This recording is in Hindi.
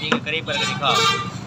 जी के करीब करके दिखा हाँ।